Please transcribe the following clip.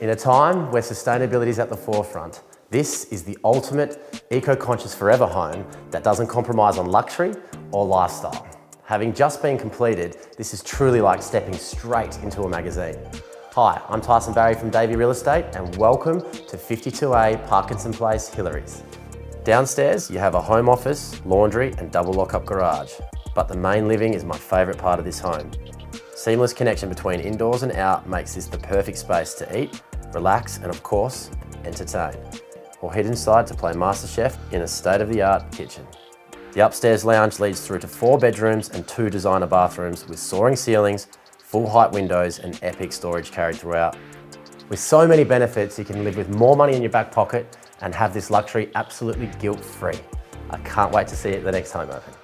In a time where sustainability is at the forefront, this is the ultimate eco-conscious forever home that doesn't compromise on luxury or lifestyle. Having just been completed, this is truly like stepping straight into a magazine. Hi, I'm Tyson Barry from Davey Real Estate and welcome to 52A Parkinson Place, Hillarys. Downstairs, you have a home office, laundry and double lock-up garage. But the main living is my favourite part of this home. Seamless connection between indoors and out makes this the perfect space to eat, relax and of course, entertain. Or head inside to play MasterChef in a state-of-the-art kitchen. The upstairs lounge leads through to four bedrooms and two designer bathrooms with soaring ceilings, full height windows and epic storage carried throughout. With so many benefits, you can live with more money in your back pocket and have this luxury absolutely guilt-free. I can't wait to see it the next home open.